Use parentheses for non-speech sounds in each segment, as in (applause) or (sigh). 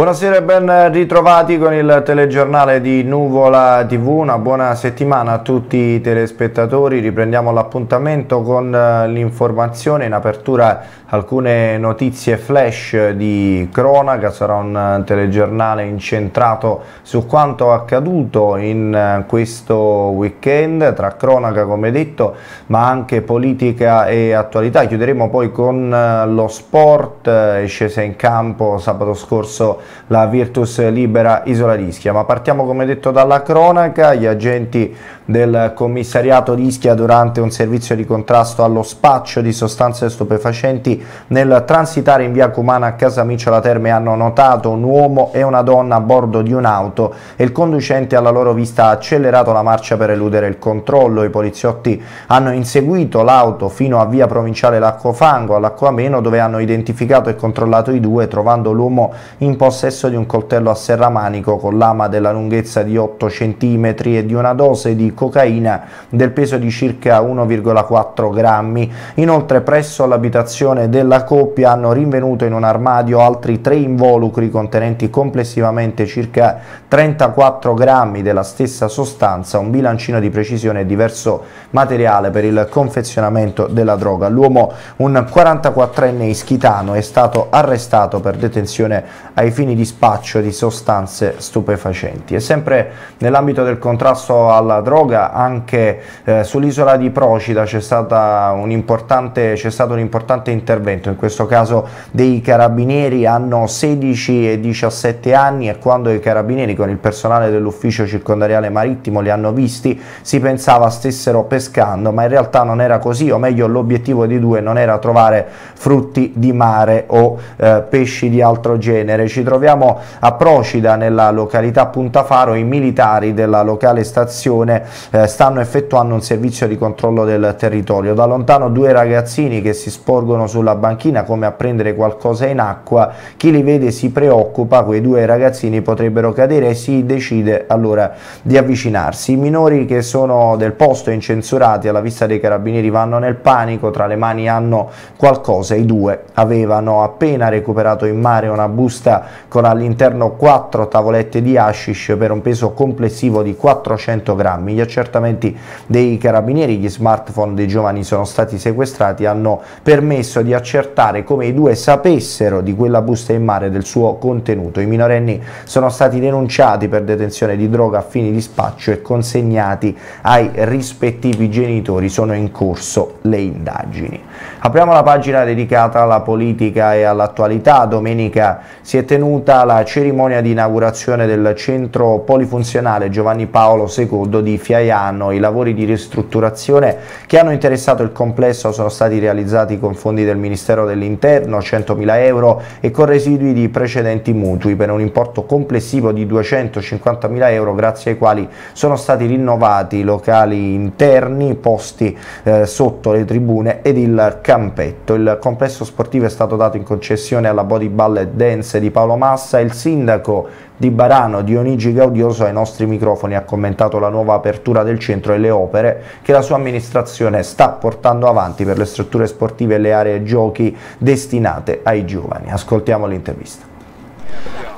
Buonasera e ben ritrovati con il telegiornale di Nuvola TV, una buona settimana a tutti i telespettatori, riprendiamo l'appuntamento con eh, l'informazione. In apertura alcune notizie flash di cronaca, sarà un telegiornale incentrato su quanto accaduto in eh, questo weekend tra cronaca come detto ma anche politica e attualità, chiuderemo poi con eh, lo sport, è scesa in campo sabato scorso la Virtus Libera Isola Rischia, ma partiamo come detto dalla cronaca, gli agenti del commissariato Rischia durante un servizio di contrasto allo spaccio di sostanze stupefacenti nel transitare in via Cumana a casa Micciola Terme hanno notato un uomo e una donna a bordo di un'auto e il conducente alla loro vista ha accelerato la marcia per eludere il controllo, i poliziotti hanno inseguito l'auto fino a via provinciale Laccofango all'Acquameno dove hanno identificato e controllato i due trovando l'uomo in possesso possesso di un coltello a serramanico con lama della lunghezza di 8 cm e di una dose di cocaina del peso di circa 1,4 grammi. Inoltre presso l'abitazione della coppia hanno rinvenuto in un armadio altri tre involucri contenenti complessivamente circa 34 grammi della stessa sostanza, un bilancino di precisione e diverso materiale per il confezionamento della droga. L'uomo, un 44enne ischitano, è stato arrestato per detenzione ai fini di spaccio di sostanze stupefacenti. E sempre nell'ambito del contrasto alla droga, anche eh, sull'isola di Procida c'è stato un importante intervento, in questo caso dei carabinieri hanno 16 e 17 anni e quando i carabinieri con il personale dell'ufficio circondariale marittimo li hanno visti si pensava stessero pescando, ma in realtà non era così, o meglio l'obiettivo di due non era trovare frutti di mare o eh, pesci di altro genere. Ci troviamo a Procida nella località Puntafaro, i militari della locale stazione eh, stanno effettuando un servizio di controllo del territorio. Da lontano due ragazzini che si sporgono sulla banchina come a prendere qualcosa in acqua, chi li vede si preoccupa, quei due ragazzini potrebbero cadere e si decide allora di avvicinarsi. I minori che sono del posto incensurati alla vista dei carabinieri vanno nel panico, tra le mani hanno qualcosa, i due avevano appena recuperato in mare una busta con all'interno 4 tavolette di hashish per un peso complessivo di 400 grammi. Gli accertamenti dei carabinieri, gli smartphone dei giovani sono stati sequestrati, hanno permesso di accertare come i due sapessero di quella busta in mare del suo contenuto. I minorenni sono stati denunciati per detenzione di droga a fini di spaccio e consegnati ai rispettivi genitori, sono in corso le indagini. Apriamo la pagina dedicata alla politica e all'attualità, domenica si è tenuta la cerimonia di inaugurazione del centro polifunzionale Giovanni Paolo II di Fiaiano. I lavori di ristrutturazione che hanno interessato il complesso sono stati realizzati con fondi del Ministero dell'Interno, 100.000 euro, e con residui di precedenti mutui per un importo complessivo di 250.000 euro, grazie ai quali sono stati rinnovati i locali interni posti eh, sotto le tribune ed il campetto. Il complesso sportivo è stato dato in concessione alla Body Ballet Dance di Paolo Massa il sindaco di Barano Dionigi Gaudioso ai nostri microfoni ha commentato la nuova apertura del centro e le opere che la sua amministrazione sta portando avanti per le strutture sportive e le aree giochi destinate ai giovani. Ascoltiamo l'intervista.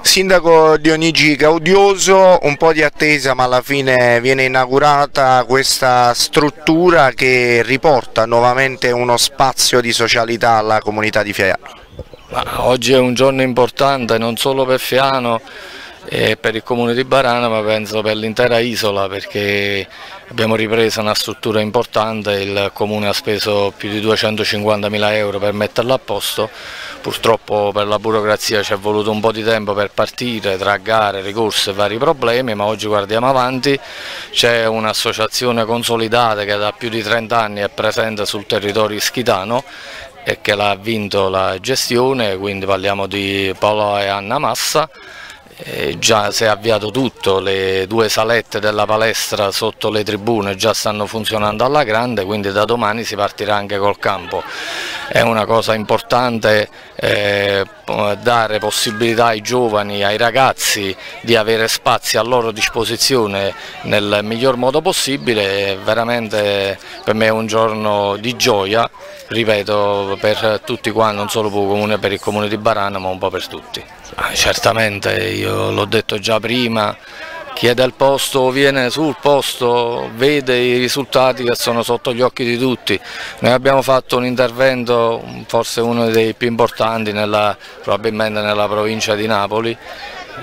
Sindaco Dionigi Gaudioso, un po' di attesa ma alla fine viene inaugurata questa struttura che riporta nuovamente uno spazio di socialità alla comunità di Fiaiano. Ma oggi è un giorno importante non solo per Fiano e per il comune di Barana ma penso per l'intera isola perché abbiamo ripreso una struttura importante, il comune ha speso più di 250 mila euro per metterla a posto, purtroppo per la burocrazia ci è voluto un po' di tempo per partire tra gare, ricorsi e vari problemi ma oggi guardiamo avanti, c'è un'associazione consolidata che da più di 30 anni è presente sul territorio ischitano e che l'ha vinto la gestione, quindi parliamo di Paolo e Anna Massa eh, già si è avviato tutto, le due salette della palestra sotto le tribune già stanno funzionando alla grande, quindi da domani si partirà anche col campo. È una cosa importante eh, dare possibilità ai giovani, ai ragazzi di avere spazi a loro disposizione nel miglior modo possibile, veramente per me è un giorno di gioia, ripeto, per tutti quanti, non solo per il comune di Barana ma un po' per tutti. Ah, certamente, io l'ho detto già prima, chi è del posto viene sul posto, vede i risultati che sono sotto gli occhi di tutti. Noi abbiamo fatto un intervento, forse uno dei più importanti nella, probabilmente nella provincia di Napoli,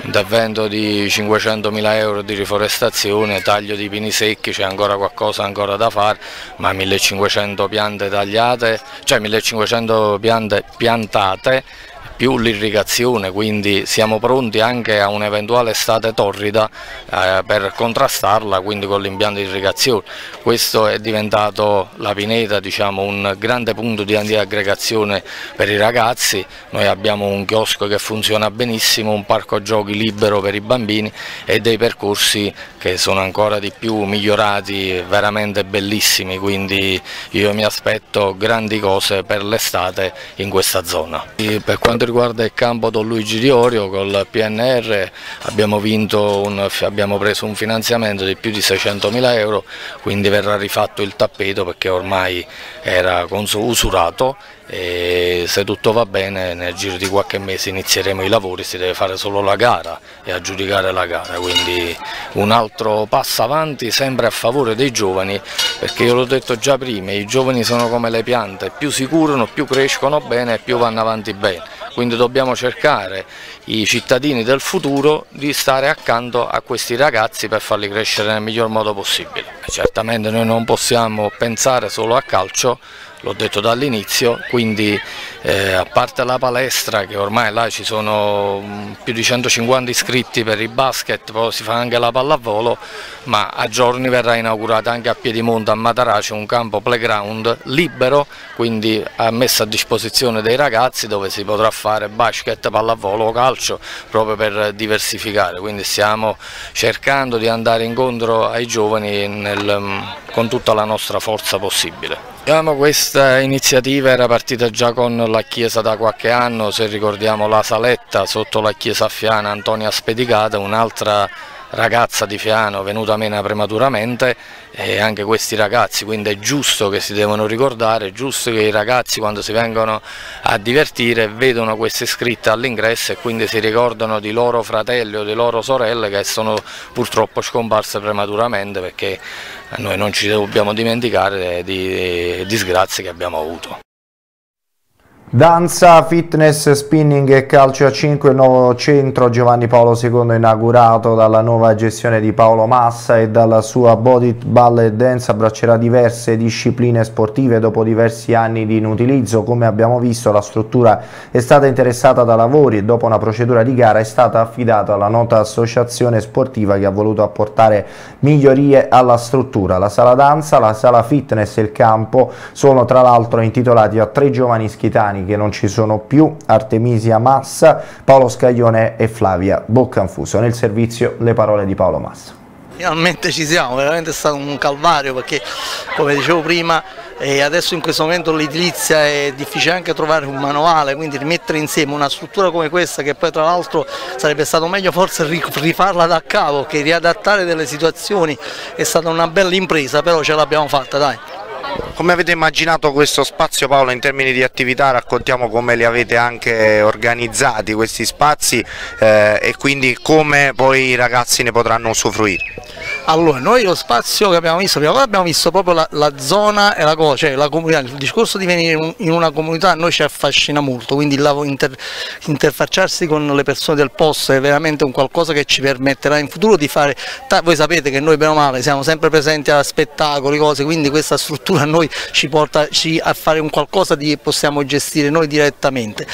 intervento di 500.000 euro di riforestazione, taglio di pini secchi, c'è ancora qualcosa ancora da fare, ma 1500 piante tagliate, cioè 1500 piante piantate più l'irrigazione, quindi siamo pronti anche a un'eventuale estate torrida eh, per contrastarla quindi con l'impianto di irrigazione. Questo è diventato la pineta diciamo, un grande punto di aggregazione per i ragazzi, noi abbiamo un chiosco che funziona benissimo, un parco giochi libero per i bambini e dei percorsi che sono ancora di più migliorati, veramente bellissimi, quindi io mi aspetto grandi cose per l'estate in questa zona. E per quanto riguarda il campo Don Luigi Diorio col PNR abbiamo, un, abbiamo preso un finanziamento di più di 600 mila euro, quindi verrà rifatto il tappeto perché ormai era usurato e se tutto va bene nel giro di qualche mese inizieremo i lavori, si deve fare solo la gara e aggiudicare la gara, quindi un altro passo avanti sempre a favore dei giovani perché io l'ho detto già prima, i giovani sono come le piante, più si curano, più crescono bene e più vanno avanti bene, quindi dobbiamo cercare i cittadini del futuro di stare accanto a questi ragazzi per farli crescere nel miglior modo possibile. Certamente noi non possiamo pensare solo a calcio, l'ho detto dall'inizio, quindi eh, a parte la palestra che ormai là ci sono mm, più di 150 iscritti per il basket, poi si fa anche la pallavolo, ma a giorni verrà inaugurato anche a Piedimonte a Matarace un campo playground libero, quindi messo a disposizione dei ragazzi dove si potrà fare basket, pallavolo o calcio proprio per diversificare, quindi stiamo cercando di andare incontro ai giovani nel, mm, con tutta la nostra forza possibile. Diciamo, questa iniziativa era partita già con la chiesa da qualche anno, se ricordiamo la saletta sotto la chiesa a Fiana Antonia Spedicata, un'altra ragazza di Fiano venuta meno prematuramente e anche questi ragazzi, quindi è giusto che si devono ricordare, è giusto che i ragazzi quando si vengono a divertire vedono queste scritte all'ingresso e quindi si ricordano di loro fratelli o di loro sorelle che sono purtroppo scomparse prematuramente perché noi non ci dobbiamo dimenticare di disgrazie che abbiamo avuto. Danza, fitness, spinning e calcio a 5, il nuovo centro Giovanni Paolo II inaugurato dalla nuova gestione di Paolo Massa e dalla sua Body Ballet Dance abbraccerà diverse discipline sportive dopo diversi anni di inutilizzo. Come abbiamo visto la struttura è stata interessata da lavori e dopo una procedura di gara è stata affidata alla nota associazione sportiva che ha voluto apportare migliorie alla struttura. La sala danza, la sala fitness e il campo sono tra l'altro intitolati a tre giovani schitani che non ci sono più, Artemisia Massa, Paolo Scaglione e Flavia Boccanfuso. Nel servizio le parole di Paolo Massa. Finalmente ci siamo, veramente è stato un calvario perché come dicevo prima e adesso in questo momento l'edilizia è difficile anche trovare un manuale, quindi rimettere insieme una struttura come questa che poi tra l'altro sarebbe stato meglio forse rifarla da capo che riadattare delle situazioni è stata una bella impresa, però ce l'abbiamo fatta dai. Come avete immaginato questo spazio Paolo in termini di attività? Raccontiamo come li avete anche organizzati questi spazi eh, e quindi come poi i ragazzi ne potranno usufruire. Allora, noi lo spazio che abbiamo visto, prima abbiamo visto proprio la, la, zona e la cosa, cioè la comunità, il discorso di venire in una comunità a noi ci affascina molto, quindi il lavoro inter, interfacciarsi con le persone del posto è veramente un qualcosa che ci permetterà in futuro di fare, voi sapete che noi bene o male siamo sempre presenti a spettacoli, cose, quindi questa struttura a noi ci porta ci, a fare un qualcosa di possiamo gestire noi direttamente.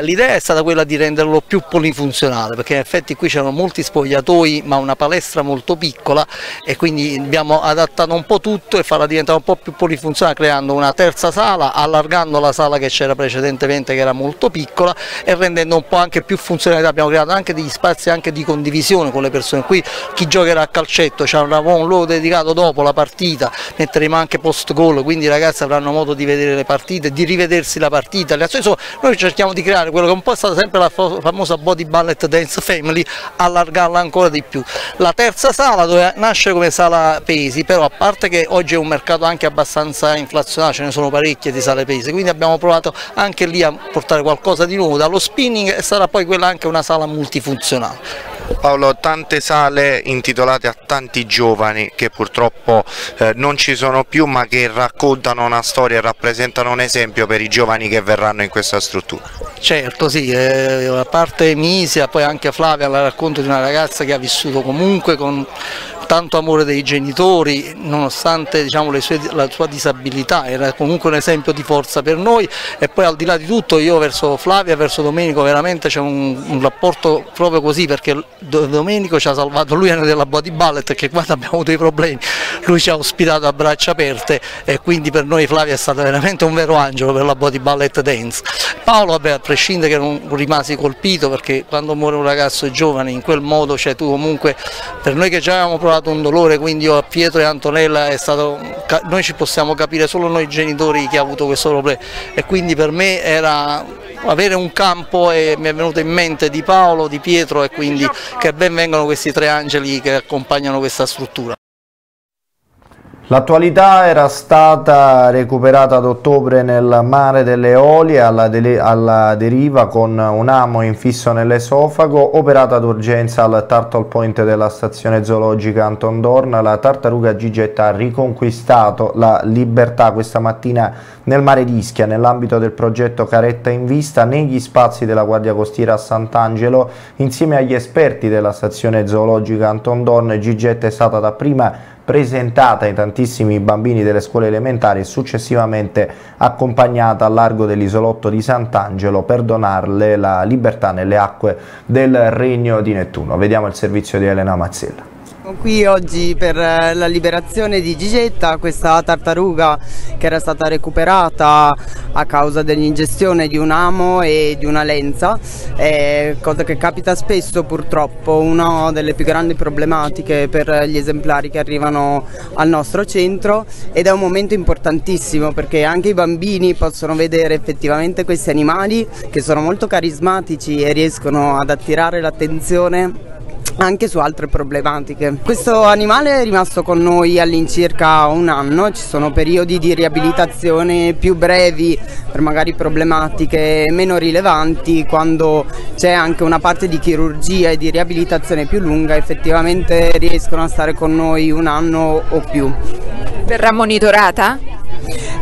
L'idea è stata quella di renderlo più polifunzionale perché in effetti qui c'erano molti spogliatoi ma una palestra molto piccola e quindi abbiamo adattato un po' tutto e farla diventare un po' più polifunzionale creando una terza sala, allargando la sala che c'era precedentemente che era molto piccola e rendendo un po' anche più funzionalità, abbiamo creato anche degli spazi anche di condivisione con le persone, qui chi giocherà a calcetto c'è un luogo dedicato dopo la partita, metteremo anche goal, quindi i ragazzi avranno modo di vedere le partite, di rivedersi la partita, azioni, noi cerchiamo di creare quello che un po' è stata sempre la famosa body ballet dance family, allargarla ancora di più. La terza sala dove nasce come sala pesi, però a parte che oggi è un mercato anche abbastanza inflazionato, ce ne sono parecchie di sale pesi, quindi abbiamo provato anche lì a portare qualcosa di nuovo dallo spinning e sarà poi quella anche una sala multifunzionale. Paolo, tante sale intitolate a tanti giovani che purtroppo eh, non ci sono più ma che raccontano una storia e rappresentano un esempio per i giovani che verranno in questa struttura. Certo, sì, eh, a parte Misia, poi anche Flavia la racconto di una ragazza che ha vissuto comunque con tanto amore dei genitori, nonostante diciamo, sue, la sua disabilità, era comunque un esempio di forza per noi e poi al di là di tutto io verso Flavia, verso Domenico veramente c'è un, un, rapporto proprio così perché Domenico ci ha salvato, lui era della body ballet che quando abbiamo avuto i problemi lui ci ha ospitato a braccia aperte e quindi per noi Flavia è stata veramente un vero angelo per la body ballet dance. Paolo vabbè, a prescindere che non rimasi colpito perché quando muore un ragazzo giovane in quel modo, cioè tu comunque per noi che già avevamo provato provato un dolore, quindi io a Pietro e Antonella è stato, noi ci possiamo capire solo noi genitori che ha avuto questo problema e quindi per me era avere un campo e mi è venuto in mente di Paolo, di Pietro e quindi che ben vengano questi tre angeli che accompagnano questa struttura. L'attualità era stata recuperata ad ottobre nel mare delle Eolie alla, alla deriva con un amo infisso nell'esofago, operata d'urgenza al Turtle Point della stazione zoologica Anton Dorn. La tartaruga Gigetta ha riconquistato la libertà questa mattina nel mare di Ischia nell'ambito del progetto Caretta in Vista negli spazi della Guardia Costiera a Sant'Angelo. Insieme agli esperti della stazione zoologica Anton Dorn, Gigetta è stata dapprima presentata ai tantissimi bambini delle scuole elementari e successivamente accompagnata al largo dell'isolotto di Sant'Angelo per donarle la libertà nelle acque del Regno di Nettuno. Vediamo il servizio di Elena Mazzella. Qui oggi per eh, la liberazione di Gigetta, questa tartaruga che era stata recuperata a causa dell'ingestione di un amo e di una lenza, cosa che capita spesso purtroppo, una delle più grandi problematiche per gli esemplari che arrivano al nostro centro ed è un momento importantissimo perché anche i bambini possono vedere effettivamente questi animali che sono molto carismatici e riescono ad attirare l'attenzione anche su altre problematiche. Questo animale è rimasto con noi all'incirca un anno, ci sono periodi di riabilitazione più brevi per magari problematiche meno rilevanti, quando c'è anche una parte di chirurgia e di riabilitazione più lunga effettivamente riescono a stare con noi un anno o più. Verrà monitorata?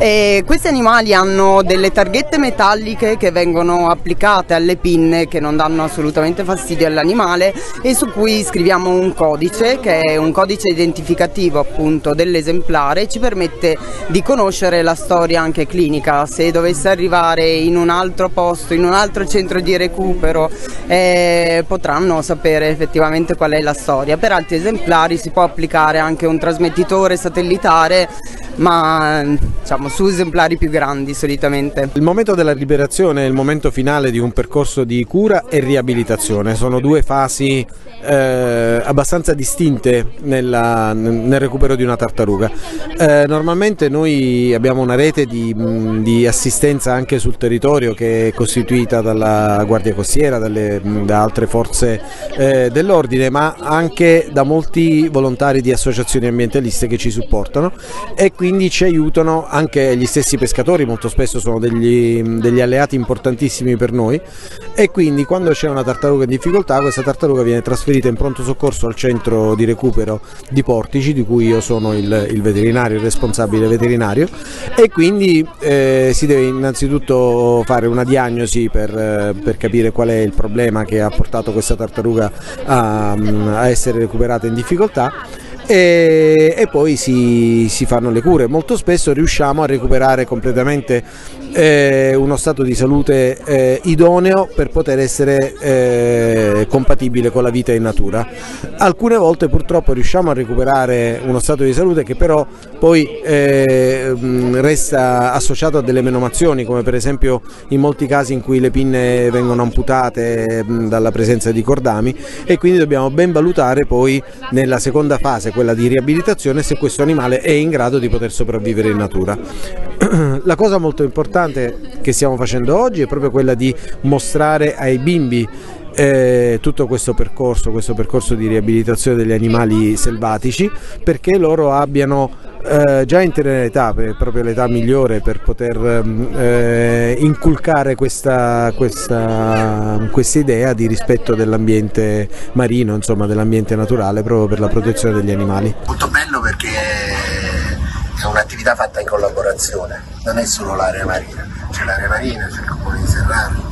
E questi animali hanno delle targhette metalliche che vengono applicate alle pinne che non danno assolutamente fastidio all'animale e su cui scriviamo un codice che è un codice identificativo appunto dell'esemplare e ci permette di conoscere la storia anche clinica. Se dovesse arrivare in un altro posto, in un altro centro di recupero eh, potranno sapere effettivamente qual è la storia. Per altri esemplari si può applicare anche un trasmettitore satellitare ma diciamo, su esemplari più grandi solitamente. Il momento della liberazione è il momento finale di un percorso di cura e riabilitazione, sono due fasi eh, abbastanza distinte nella, nel recupero di una tartaruga. Eh, normalmente noi abbiamo una rete di, di, assistenza anche sul territorio che è costituita dalla Guardia Costiera, dalle, da altre forze eh, dell'ordine, ma anche da molti volontari di associazioni ambientaliste che ci supportano e quindi ci aiutano anche gli stessi pescatori, molto spesso sono degli, degli alleati importantissimi per noi. E quindi quando c'è una tartaruga in difficoltà questa tartaruga viene trasferita in pronto soccorso al centro di recupero di Portici di cui io sono il, il veterinario, il responsabile veterinario. E quindi eh, si deve innanzitutto fare una diagnosi per, eh, per, capire qual è il problema che ha portato questa tartaruga a, a essere recuperata in difficoltà e, e poi si, si, fanno le cure. Molto spesso riusciamo a recuperare completamente eh, uno stato di salute eh, idoneo per poter essere eh, compatibile con la vita in natura. Alcune volte purtroppo riusciamo a recuperare uno stato di salute che però poi eh, resta associato a delle menomazioni come per esempio in molti casi in cui le pinne vengono amputate dalla presenza di cordami e quindi dobbiamo ben valutare poi nella seconda fase, quella di riabilitazione, se questo animale è in grado di poter sopravvivere in natura. (clears throat) La cosa molto importante che stiamo facendo oggi è proprio quella di mostrare ai bimbi eh, tutto questo percorso, questo percorso di riabilitazione degli animali selvatici perché loro abbiano eh, già in tenera età, proprio l'età migliore per poter mm, eh, inculcare questa, questa, questa, idea di rispetto dell'ambiente marino, insomma dell'ambiente naturale proprio per la protezione degli animali. Molto bello perché è un'attività fatta in collaborazione, non è solo l'area marina, c'è l'area marina, c'è il comune di Serrano,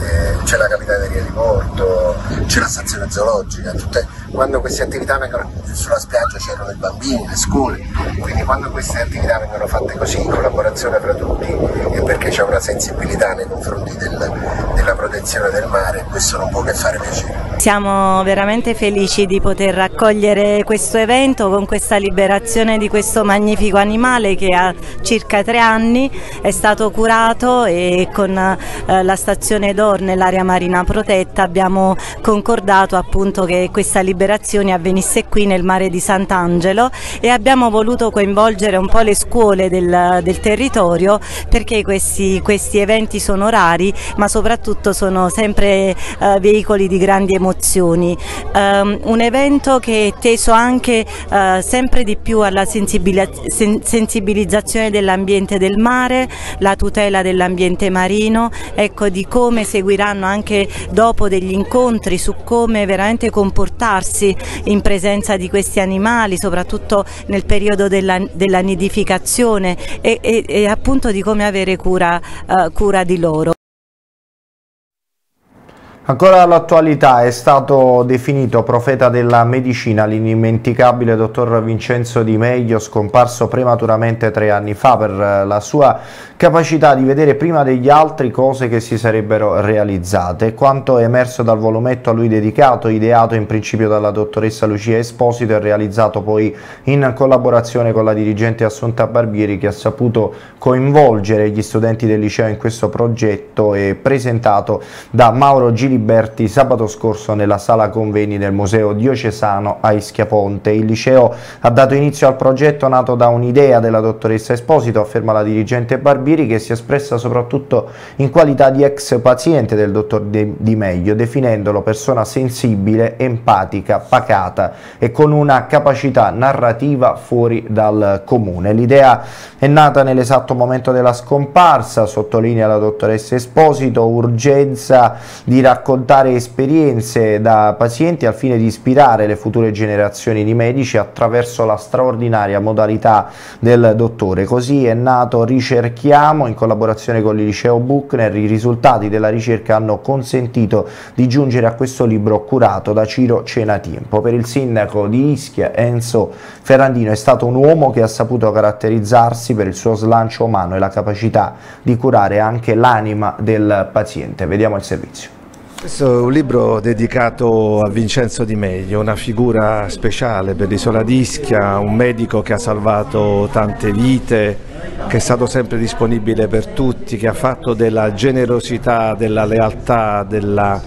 eh, c'è la capitaneria di porto, c'è la stazione zoologica, tutte, quando queste attività vengono sulla spiaggia c'erano i bambini, le scuole, quindi quando queste attività vengono fatte così in collaborazione fra tutti è perché c'è una sensibilità nei confronti del, della protezione del mare, questo non può che fare piacere. Siamo veramente felici di poter raccogliere questo evento con questa liberazione di questo magnifico animale che ha circa tre anni è stato curato e con eh, la stazione d'oro nell'area marina protetta abbiamo concordato appunto che questa liberazione avvenisse qui nel mare di Sant'Angelo e abbiamo voluto coinvolgere un po' le scuole del, del territorio perché questi, questi, eventi sono rari ma soprattutto sono sempre uh, veicoli di grandi emozioni. Um, un evento che è teso anche uh, sempre di più alla sensibilizzazione dell'ambiente del mare, la tutela dell'ambiente marino, ecco, di come seguiranno anche dopo degli incontri su come veramente comportarsi in presenza di questi animali, soprattutto nel periodo della, della nidificazione e, e, e, appunto di come avere cura, uh, cura di loro. Ancora all'attualità è stato definito profeta della medicina l'indimenticabile dottor Vincenzo Di Meglio, scomparso prematuramente tre anni fa per la sua capacità di vedere prima degli altri cose che si sarebbero realizzate. Quanto è emerso dal volumetto a lui dedicato, ideato in principio dalla dottoressa Lucia Esposito e realizzato poi in collaborazione con la dirigente Assunta Barbieri che ha saputo coinvolgere gli studenti del liceo in questo progetto e presentato da Mauro Gili Liberti sabato scorso nella sala conveni del Museo Diocesano a Ischiaponte. Il liceo ha dato inizio al progetto nato da un'idea della dottoressa Esposito, afferma la dirigente Barbieri, che si è espressa soprattutto in qualità di ex paziente del dottor Di Meglio, definendolo persona sensibile, empatica, pacata e con una capacità narrativa fuori dal comune. L'idea è nata nell'esatto momento della scomparsa, sottolinea la dottoressa Esposito, urgenza di raccontare raccontare esperienze da pazienti al fine di ispirare le future generazioni di medici attraverso la straordinaria modalità del dottore. Così è nato Ricerchiamo in collaborazione con il liceo Buchner. I risultati della ricerca hanno consentito di giungere a questo libro curato da Ciro Cenatiempo. Per il sindaco di Ischia, Enzo Ferrandino, è stato un uomo che ha saputo caratterizzarsi per il suo slancio umano e la capacità di curare anche l'anima del paziente. Vediamo il servizio. Questo è un libro dedicato a Vincenzo Di Meglio, una figura speciale per l'isola d'Ischia, un medico che ha salvato tante vite, che è stato sempre disponibile per tutti, che ha fatto della generosità, della lealtà, della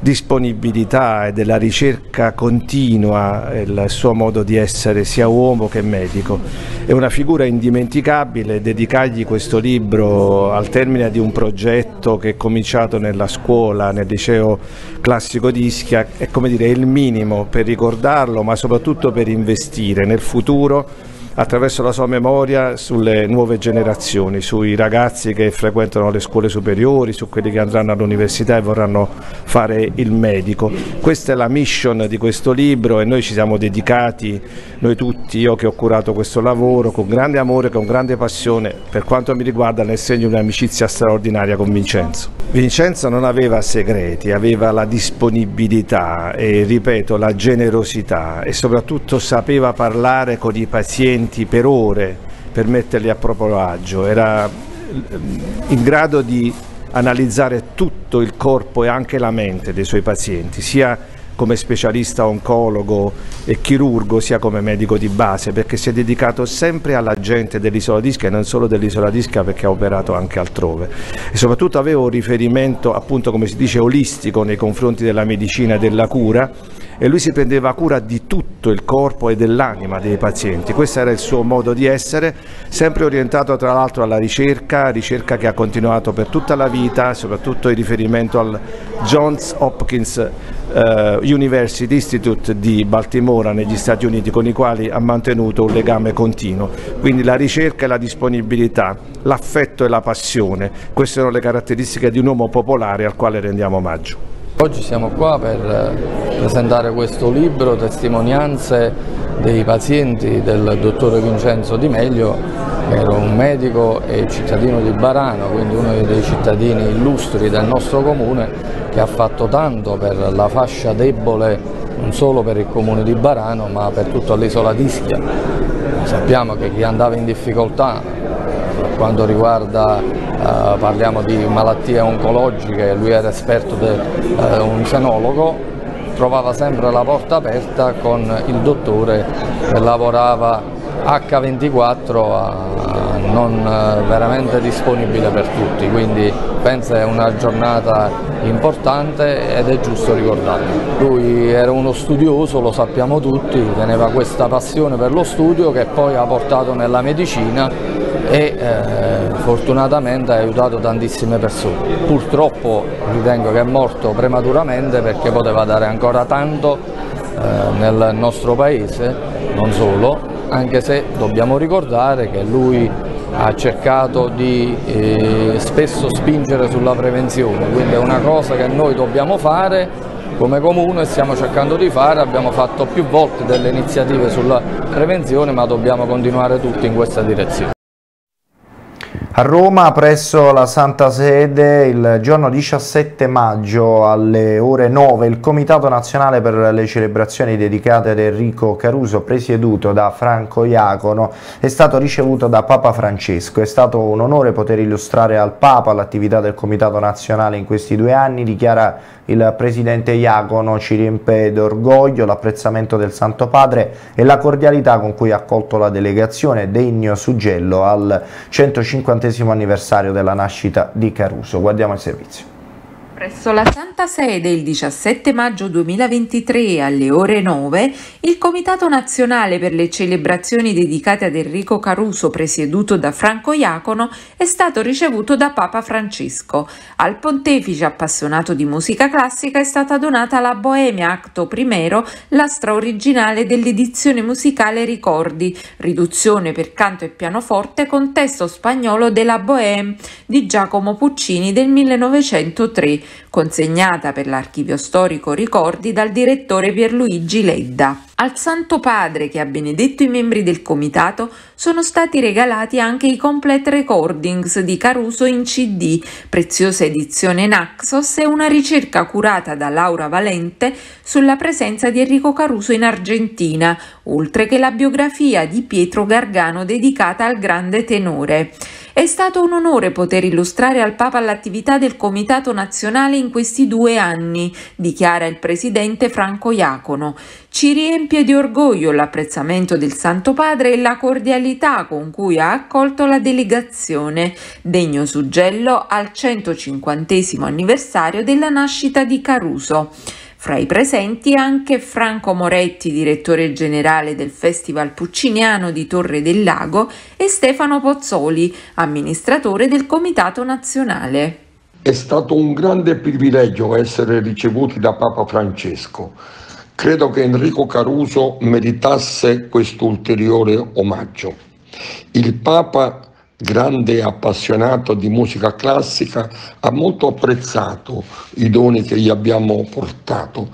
disponibilità e della ricerca continua il suo modo di essere sia uomo che medico. È una figura indimenticabile, dedicargli questo libro al termine di un progetto che è cominciato nella scuola, nel liceo classico di Ischia, è come dire il minimo per ricordarlo ma soprattutto per investire nel futuro attraverso la sua memoria sulle nuove generazioni, sui ragazzi che frequentano le scuole superiori, su quelli che andranno all'università e vorranno fare il medico. Questa è la mission di questo libro e noi ci siamo dedicati, noi tutti, io che ho curato questo lavoro, con grande amore, con grande passione, per quanto mi riguarda nel segno di un'amicizia straordinaria con Vincenzo. Vincenzo non aveva segreti, aveva la disponibilità e ripeto la generosità e soprattutto sapeva parlare con i pazienti pazienti per ore per metterli a proprio agio, era ehm, in grado di analizzare tutto il corpo e anche la mente dei suoi pazienti, sia come specialista oncologo e chirurgo sia come medico di base perché si è dedicato sempre alla gente dell'isola d'Ischia e non solo dell'isola d'Ischia perché ha operato anche altrove. E soprattutto aveva un riferimento appunto come si dice olistico nei confronti della medicina e della cura e lui si prendeva cura di tutto il corpo e dell'anima dei pazienti, questo era il suo modo di essere, sempre orientato tra l'altro alla ricerca, ricerca che ha continuato per tutta la vita, soprattutto in riferimento al Johns Hopkins Uh, University Institute di Baltimora negli Stati Uniti con i quali ha mantenuto un legame continuo. Quindi la ricerca e la disponibilità, l'affetto e la passione, queste sono le caratteristiche di un uomo popolare al quale rendiamo omaggio. Oggi siamo qua per eh, presentare questo libro, testimonianze dei pazienti del dottore Vincenzo Di Meglio, che era un medico e cittadino di Barano, quindi uno dei cittadini illustri del nostro comune, che ha fatto tanto per la fascia debole non solo per il comune di Barano ma per tutta l'isola d'Ischia. Sappiamo che chi andava in difficoltà per quanto riguarda eh, parliamo di malattie oncologiche, lui era esperto, de, eh, un senologo, trovava sempre la porta aperta con il dottore che lavorava H24 a, non eh, veramente disponibile per tutti, quindi penso è una giornata importante ed è giusto ricordarlo. Lui era uno studioso, lo sappiamo tutti, teneva questa passione per lo studio che poi ha portato nella medicina e eh, fortunatamente ha aiutato tantissime persone. Purtroppo ritengo che è morto prematuramente perché poteva dare ancora tanto eh, nel nostro paese, non solo, anche se dobbiamo ricordare che lui ha cercato di eh, spesso spingere sulla prevenzione, quindi è una cosa che noi dobbiamo fare come comune stiamo cercando di fare, abbiamo fatto più volte delle iniziative sulla prevenzione ma dobbiamo continuare tutti in questa direzione. A Roma, presso la Santa Sede, il giorno 17 maggio alle ore 9, il Comitato Nazionale per le celebrazioni dedicate ad Enrico Caruso, presieduto da Franco Iacono, è stato ricevuto da Papa Francesco. È stato un onore poter illustrare al Papa l'attività del Comitato Nazionale in questi due anni, dichiara il Presidente Iacono ci riempie d'orgoglio l'apprezzamento del Santo Padre e la cordialità con cui ha accolto la delegazione degno suggello al 150 anniversario della nascita di Caruso. Guardiamo il servizio. Presso la Santa Sede il 17 maggio 2023 alle ore 9 il Comitato Nazionale per le celebrazioni dedicate ad Enrico Caruso presieduto da Franco Iacono è stato ricevuto da Papa Francesco. Al pontefice appassionato di musica classica è stata donata la Bohemia Acto I, l'astra originale dell'edizione musicale Ricordi, riduzione per canto e pianoforte con testo spagnolo della Bohème di Giacomo Puccini del 1903 consegnata per l'archivio storico Ricordi dal direttore Pierluigi Ledda. Al Santo Padre, che ha benedetto i membri del comitato, sono stati regalati anche i complete recordings di Caruso in CD, preziosa edizione Naxos e una ricerca curata da Laura Valente sulla presenza di Enrico Caruso in Argentina, oltre che la biografia di Pietro Gargano dedicata al grande tenore. È stato un onore poter illustrare al Papa l'attività del Comitato Nazionale in questi due anni, dichiara il presidente Franco Iacono. Ci riempie di orgoglio l'apprezzamento del Santo Padre e la cordialità con cui ha accolto la delegazione, degno suggello al 150 anniversario della nascita di Caruso. Fra i presenti anche Franco Moretti, direttore generale del Festival Pucciniano di Torre del Lago, e Stefano Pozzoli, amministratore del Comitato Nazionale. È stato un grande privilegio essere ricevuti da Papa Francesco Credo che Enrico Caruso meritasse questo ulteriore omaggio. Il Papa, grande appassionato di musica classica, ha molto apprezzato i doni che gli abbiamo portato,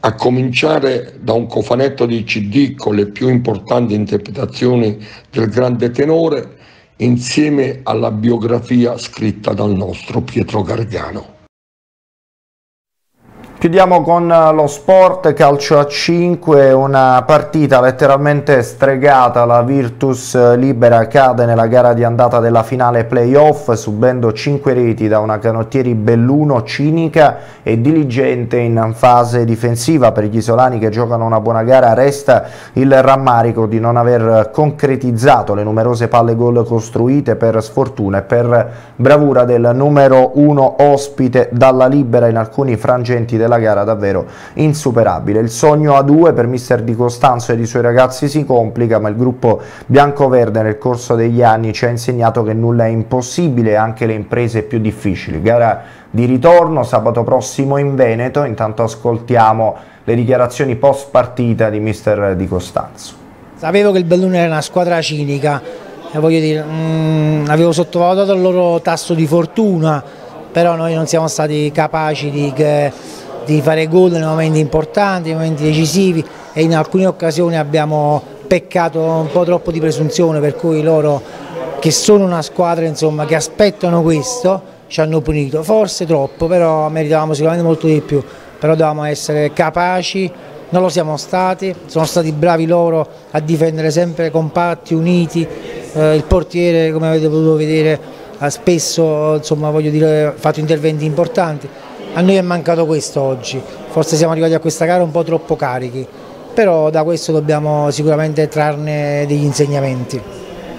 a cominciare da un cofanetto di CD con le più importanti interpretazioni del grande tenore, insieme alla biografia scritta dal nostro Pietro Gargano. Chiudiamo con eh, lo sport, calcio a 5, una partita letteralmente stregata, la Virtus Libera cade nella gara di andata della finale playoff subendo 5 reti da una canottieri Belluno cinica e diligente in fase difensiva. Per gli isolani che giocano una buona gara resta il rammarico di non aver concretizzato le numerose palle gol costruite per sfortuna e per bravura del numero 1 ospite dalla Libera in alcuni frangenti della la gara davvero insuperabile. Il sogno a due per mister Di Costanzo ed i suoi ragazzi si complica, ma il gruppo bianco-verde nel corso degli anni ci ha insegnato che nulla è impossibile, anche le imprese più difficili. Gara di ritorno sabato prossimo in Veneto, intanto ascoltiamo le dichiarazioni post partita di mister Di Costanzo. Sapevo che il Bellone era una squadra cinica, voglio dire, mh, mm, avevo sottovalutato il loro tasso di fortuna, però noi non siamo stati capaci di, di fare gol nei momenti importanti, nei momenti decisivi e in alcune occasioni abbiamo peccato un po' troppo di presunzione per cui loro che sono una squadra insomma, che aspettano questo ci hanno punito, forse troppo però meritavamo sicuramente molto di più, però dovevamo essere capaci, non lo siamo stati, sono stati bravi loro a difendere sempre compatti, uniti, eh, il portiere come avete potuto vedere ha spesso insomma, dire, fatto interventi importanti, a noi è mancato questo oggi, forse siamo arrivati a questa gara un po' troppo carichi, però da questo dobbiamo sicuramente trarne degli insegnamenti.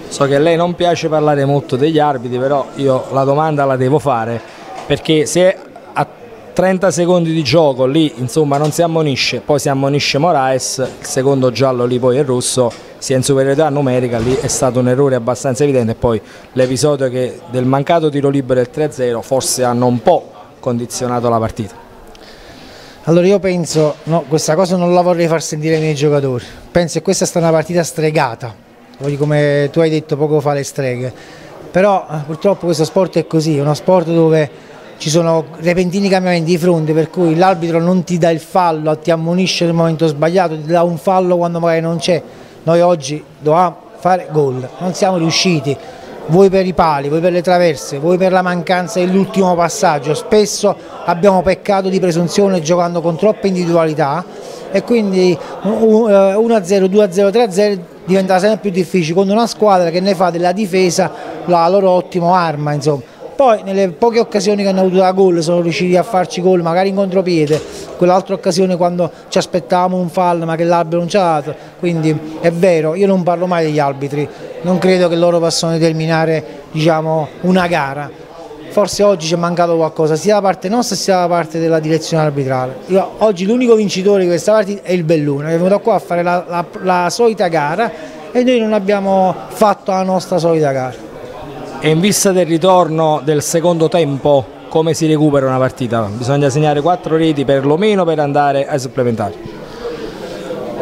So che a lei non piace parlare molto degli arbitri, però io la domanda la devo fare, perché se a 30 secondi di gioco lì insomma non si ammonisce, poi si ammonisce Moraes, il secondo giallo lì poi è rosso, si è in superiorità numerica, lì è stato un errore abbastanza evidente e poi l'episodio del mancato tiro libero del 3-0 forse hanno un po' condizionato la partita? Allora io penso, no, questa cosa non la vorrei far sentire ai miei giocatori, penso che questa è stata una partita stregata, come tu hai detto poco fa le streghe, però eh, purtroppo questo sport è così, è uno sport dove ci sono repentini cambiamenti di fronte per cui l'arbitro non ti dà il fallo, ti ammonisce nel momento sbagliato, ti dà un fallo quando magari non c'è, noi oggi dovevamo fare gol, non siamo riusciti, voi per i pali, voi per le traverse, voi per la mancanza dell'ultimo passaggio, spesso abbiamo peccato di presunzione giocando con troppe individualità e quindi 1-0, 2-0, 3-0 diventa sempre più difficile con una squadra che ne fa della difesa la loro ottima arma. Insomma. Poi nelle poche occasioni che hanno avuto da gol sono riusciti a farci gol magari in contropiede, quell'altra occasione quando ci aspettavamo un fallo ma che l'arbitro non ci ha dato, quindi è vero, io non parlo mai degli arbitri, non credo che loro possano determinare diciamo, una gara, forse oggi ci è mancato qualcosa sia da parte nostra sia da parte della direzione arbitrale. Io, oggi l'unico vincitore di questa partita è il Belluna, che è venuto qua a fare la, la, la solita gara e noi non abbiamo fatto la nostra solita gara. E in vista del ritorno del secondo tempo, come si recupera una partita? Bisogna segnare quattro reti perlomeno per andare ai supplementari.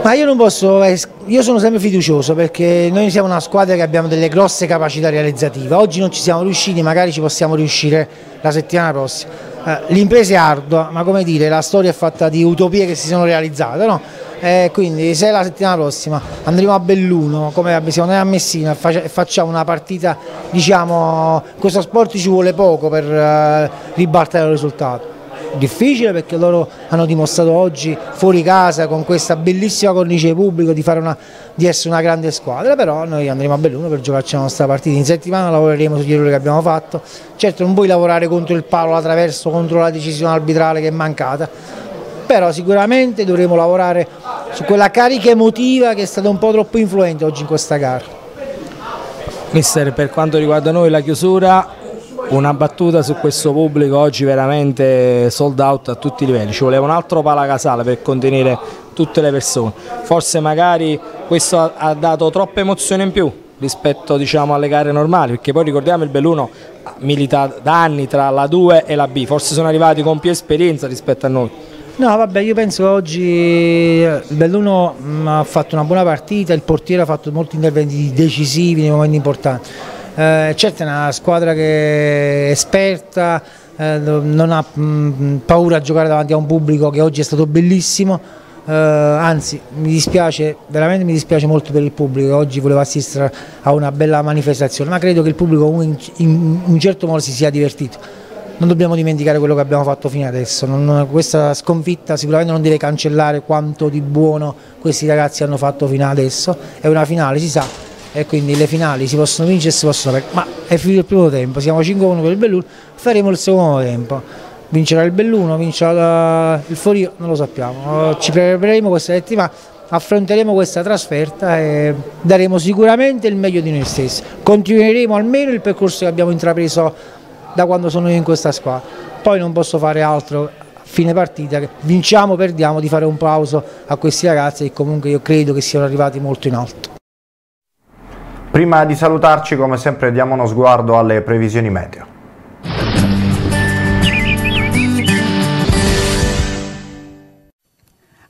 Ma io non posso, io sono sempre fiducioso perché noi siamo una squadra che abbiamo delle grosse capacità realizzative. Oggi non ci siamo riusciti, magari ci possiamo riuscire la settimana prossima. Eh, l'impresa è ardua, ma come dire, la storia è fatta di utopie che si sono realizzate, no? Eh, quindi se la settimana prossima andremo a Belluno, come siamo andati a Messina e facciamo una partita, diciamo, questo sport ci vuole poco per eh, ribaltare il risultato. Difficile perché loro hanno dimostrato oggi fuori casa con questa bellissima cornice pubblico di, una, di essere una grande squadra, però noi andremo a Belluno per giocarci la nostra partita. In settimana lavoreremo sugli errori che abbiamo fatto. Certo non puoi lavorare contro il palo, l'attraverso, contro la decisione arbitrale che è mancata, però sicuramente dovremo lavorare su quella carica emotiva che è stata un po' troppo influente oggi in questa gara. Mister, per quanto riguarda noi la chiusura, una battuta su questo pubblico oggi veramente sold out a tutti i livelli, ci voleva un altro palacasale per contenere tutte le persone, forse magari questo ha dato troppa emozione in più rispetto diciamo, alle gare normali, perché poi ricordiamo il Belluno milita da anni tra la 2 e la B, forse sono arrivati con più esperienza rispetto a noi. No, vabbè, io penso che oggi il Belluno mm, ha fatto una buona partita, il portiere ha fatto molti interventi decisivi nei momenti importanti. Eh, certo è una squadra che è esperta, eh, non ha mh, mm, paura a giocare davanti a un pubblico che oggi è stato bellissimo, eh, anzi mi dispiace, veramente mi dispiace molto per il pubblico che oggi voleva assistere a una bella manifestazione, ma credo che il pubblico in, in un certo modo si sia divertito. Non dobbiamo dimenticare quello che abbiamo fatto fino adesso, non, questa sconfitta sicuramente non deve cancellare quanto di buono questi ragazzi hanno fatto fino adesso, è una finale si sa e quindi le finali si possono vincere e si possono perdere, ma è finito il primo tempo, siamo 5-1 per il Belluno, faremo il secondo tempo, vincerà il Belluno, vincerà il Forio, non lo sappiamo, ci prepareremo questa settimana, affronteremo questa trasferta e daremo sicuramente il meglio di noi stessi, continueremo almeno il percorso che abbiamo intrapreso da quando sono io in questa squadra, poi non posso fare altro fine partita, vinciamo o perdiamo, di fare un plauso a questi ragazzi che comunque io credo che siano arrivati molto in alto. Prima di salutarci come sempre diamo uno sguardo alle previsioni meteo.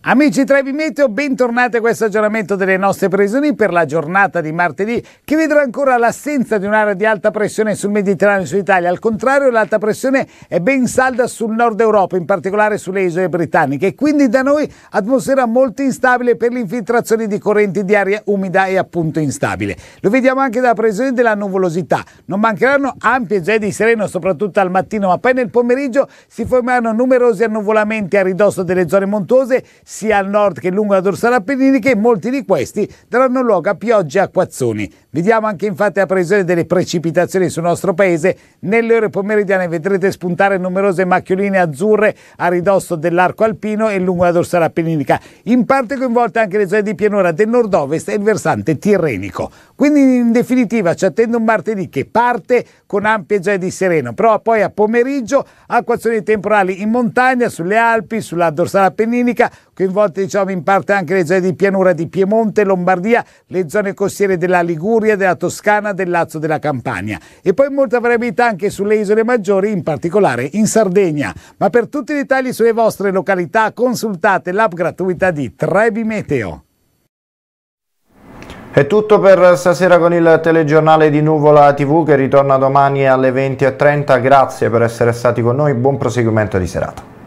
Amici Trevi Meteo, bentornati a questo aggiornamento delle nostre previsioni per la giornata di martedì che vedrà ancora l'assenza di un'area di alta pressione sul Mediterraneo e sull'Italia. Al contrario, l'alta pressione è ben salda sul nord Europa, in particolare sulle isole britanniche quindi da noi atmosfera molto instabile per le infiltrazioni di correnti di aria umida e appunto instabile. Lo vediamo anche dalla previsione della nuvolosità. Non mancheranno ampie gedi di sereno soprattutto al mattino, ma poi nel pomeriggio si formeranno numerosi annuvolamenti a ridosso delle zone montuose sia al nord che lungo la dorsale appenninica e molti di questi daranno luogo a piogge e acquazzoni. Vediamo anche infatti la previsione delle precipitazioni sul nostro paese. Nelle ore pomeridiane vedrete spuntare numerose macchioline azzurre a ridosso dell'arco alpino e lungo la dorsale appenninica, in parte coinvolte anche le zone di pianura del nord-ovest e il versante tirrenico. Quindi in definitiva ci attende un martedì che parte con ampie gioie di sereno, però poi a pomeriggio acquazzoni temporali in montagna, sulle Alpi, sulla dorsale appenninica, coinvolte diciamo in parte anche le zone di pianura di Piemonte, Lombardia, le zone costiere della Liguria, della Toscana, del Lazio, della Campania e poi molta variabilità anche sulle isole maggiori, in particolare in Sardegna. Ma per tutti i dettagli sulle vostre località consultate l'app gratuita di Trebi Meteo. È tutto per stasera con il telegiornale di Nuvola TV che ritorna domani alle 20.30. Grazie per essere stati con noi, buon proseguimento di serata.